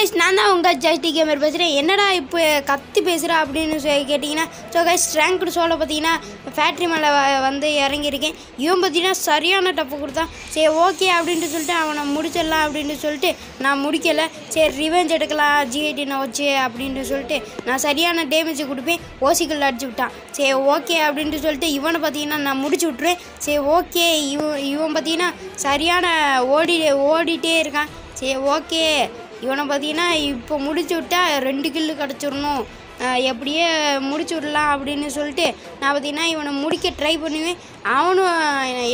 Guys நான் தான் உங்கள் ஜஸ்டி கேமர் பேசுகிறேன் என்னடா இப்போ கத்தி பேசுகிறா அப்படின்னு சொல்லி கேட்டிங்கன்னா ஸோ கைஸ் ரேங்க்டு சோலை பார்த்தீங்கன்னா ஃபேக்ட்ரி மேலே வந்து இறங்கியிருக்கேன். இவன் பார்த்தீங்கன்னா சரியான டப்பு கொடுத்தான் சரி ஓகே அப்படின்ட்டு சொல்லிட்டு அவனை முடிச்சிடலாம் அப்படின்ட்டு சொல்லிட்டு நான் முடிக்கலை. சரி ரிவெஞ்ச் எடுக்கலாம் ஜிஐடினை வச்சு அப்படின்ட்டு சொல்லிட்டு நான் சரியான டேமேஜ் கொடுப்பேன். ஓசிக்கல் அடிச்சு விட்டான். சரி ஓகே அப்படின்ட்டு சொல்லிட்டு இவனை பார்த்தீங்கன்னா நான் முடிச்சு விட்ருவேன் சரி ஓகே இவன் இவன் பார்த்தீங்கன்னா சரியான ஓடி ஓடிட்டே இருக்கான். சரி ஓகே இவனை பார்த்தீங்கன்னா இப்போ முடிச்சு விட்டா ரெண்டு கில்லு கிடச்சிடணும். எப்படியே முடிச்சு விடலாம் அப்படின்னு சொல்லிட்டு நான் பார்த்தீங்கன்னா இவனை முடிக்க ட்ரை பண்ணுவேன். அவனும்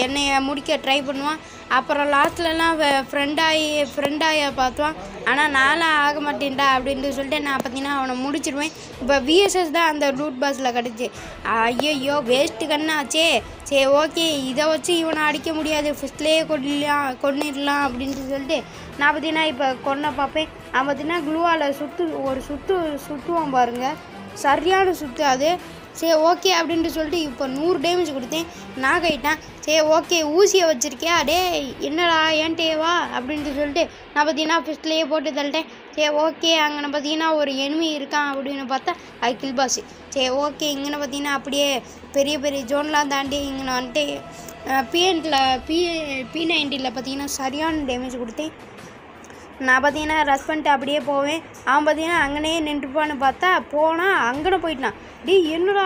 என்னைய முடிக்க ட்ரை பண்ணுவான். அப்புறம் லாஸ்ட்லலாம் ஃப்ரெண்டாகி ஃப்ரெண்டாகி பார்த்துவான் ஆனால் நானும் ஆக மாட்டேன்டா அப்படின்ட்டு சொல்லிட்டு நான் பார்த்தீங்கன்னா அவனை முடிச்சிடுவேன் இப்போ விஎஸ்எஸ் தான் அந்த ரூட் பஸ்ஸில் கிடச்சி ஐயோ வேஸ்ட்டு கண்ணாச்சே சரி ஓகே இதை வச்சு இவனை அடிக்க முடியாது. ஃபஸ்ட்லேயே கொல்லலாம் கொன்னிடலாம் அப்படின்ட்டு சொல்லிட்டு நான் பார்த்தீங்கன்னா இப்போ கொன்ன பார்ப்பேன். அவன் பார்த்தீங்கன்னா க்ளூவால் சுற்று ஒரு சுற்று சுற்றுவான் பாருங்கள் சரியான சுற்று அது. சரி ஓகே அப்படின்ட்டு சொல்லிட்டு இப்போ நூறு டேமேஜ் கொடுத்தேன். நான் கைட்டேன் சரி ஓகே ஊசியை வச்சுருக்கியா? டே என்னடா ஏன்ட்டே வா அப்படின்ட்டு சொல்லிட்டு நான் பார்த்தீங்கன்னா ஃபஸ்ட்லேயே போட்டு தள்ளிட்டேன். சரி ஓகே அங்கே பார்த்தீங்கன்னா ஒரு எனிமி இருக்கான் அப்படின்னு பார்த்தா அது கில்பாஸு சரி ஓகே இங்கே பார்த்தீங்கன்னா அப்படியே பெரிய பெரிய ஜோன்லாம் தாண்டி இங்கே வந்துட்டு பிஎன்டில் பி பி நைன்டியில் பார்த்தீங்கன்னா சரியான டேமேஜ் கொடுத்தேன். நான் பார்த்தீங்கன்னா ரஷ் பண்ணிட்டு அப்படியே போவேன். அவன் பார்த்தீங்கன்னா அங்கனையே நின்றுப்பான்னு பார்த்தா போனால் அங்கன போயிட்டான். டே என்னடா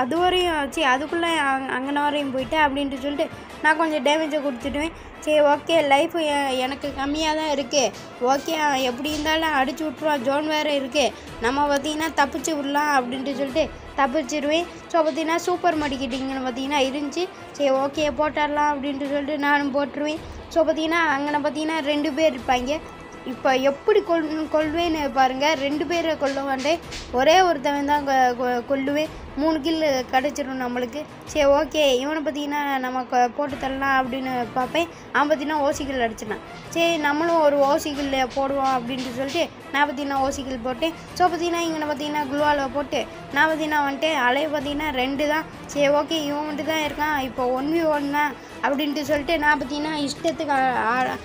அது வரையும் சரி அதுக்குள்ளே அங்கன வரையும் போயிட்டேன் அப்படின்ட்டு சொல்லிட்டு நான் கொஞ்சம் டேமேஜை கொடுத்துடுவேன். சரி ஓகே லைஃப் எனக்கு கம்மியாக தான் இருக்குது ஓகே எப்படி இருந்தாலும் அடிச்சு விட்ருவான் ஜோன் வேறு இருக்குது நம்ம பார்த்தீங்கன்னா தப்பிச்சு விடலாம் அப்படின்ட்டு சொல்லிட்டு தப்பிச்சிருவேன். ஸோ பார்த்தீங்கன்னா சூப்பர் மடிக்கிட்டிங்கன்னு பார்த்தீங்கன்னா இருந்துச்சு. சரி ஓகே போட்டுடலாம் அப்படின்ட்டு சொல்லிட்டு நானும் போட்டுருவேன். ஸோ பார்த்தீங்கன்னா அங்கே பார்த்தீங்கன்னா ரெண்டு பேர் இருப்பாங்க. இப்போ எப்படி கொல் கொள்வேன்னு பாருங்கள் ரெண்டு பேரை கொல்ல மாட்டேன். ஒரே ஒருத்தவன் தான் கொ- கொல்லுவேன். மூணு கில்லு கிடச்சிரும் நம்மளுக்கு. சரி ஓகே இவனை பார்த்தீங்கன்னா நம்ம போட்டு தரலாம் அப்படின்னு பார்ப்பேன். அவன் பார்த்தீங்கன்னா ஓசிக்கில் அடிச்சிட்டான் சரி நம்மளும் ஒரு ஓசிக்கில் போடுவோம் அப்படின்ட்டு சொல்லிட்டு நான் பார்த்தீங்கன்னா ஓசிக்கில் போட்டேன். ஸோ பார்த்தீங்கன்னா இவனை பார்த்தீங்கன்னா குளுவாவில் போட்டு நான் பார்த்தீங்கன்னா வந்துட்டு அலைய பார்த்தீங்கன்னா ரெண்டு தான். சரி ஓகே இவன் மட்டும் தான் இருக்கான். இப்போ ஒன் வி ஒன் தான் அப்படின்ட்டு சொல்லிட்டு நான் பார்த்தீங்கன்னா இஷ்டத்துக்கு ஆ-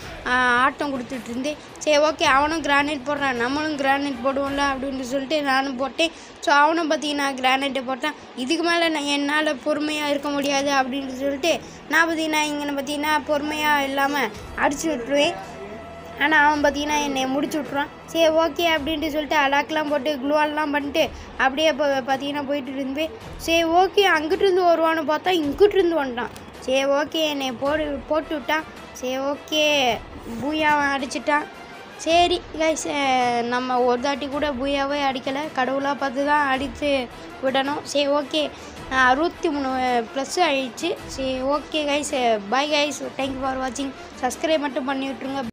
ஆட்டம் கொடுத்துட்டு இருந்தேன். சரி ஓகே அவனும் கிரானைட் போடுறான். நம்மளும் கிரானைட் போடுவோம்ல அப்படின்ட்டு சொல்லிட்டு நானும் போட்டேன். ஸோ அவனும் பார்த்தீங்கன்னா கிரானைட்டை போட்டான் இதுக்கு மேலே நான் என்னால் பொறுமையாக இருக்க முடியாது அப்படின்னு சொல்லிட்டு நான் பார்த்தீங்கன்னா இங்கே பார்த்தீங்கன்னா பொறுமையாக இல்லாமல் அடிச்சு விட்டுருவேன். ஆனால் அவன் பார்த்தீங்கன்னா என்னை முடிச்சு விட்ருவான் சரி ஓகே அப்படின்ட்டு சொல்லிட்டு அலாக்கெலாம் போட்டு குளுவால்லாம் பண்ணிட்டு அப்படியே இப்போ பார்த்தீங்கன்னா போயிட்டு இருந்தேன். சரி ஓகே அங்கிட்டிருந்து வருவான்னு பார்த்தா இங்கிட்டிருந்து வந்துட்டான். சரி ஓகே என்னை போட்டு போட்டு விட்டான். சரி ஓகே. பூயாவை அடிச்சிட்டான். சரி கைஸ் நம்ம ஒரு தாட்டி கூட பூயாவே அடிக்கலை. கடவுளாக பார்த்து தான் அடித்து விடணும். சரி ஓகே அறுபத்தி மூணு ப்ளஸ் ஆயிடுச்சு. சரி okay guys bye guys thank you for வாட்சிங் சப்ஸ்கிரைப் மட்டும் பண்ணி விட்ருங்க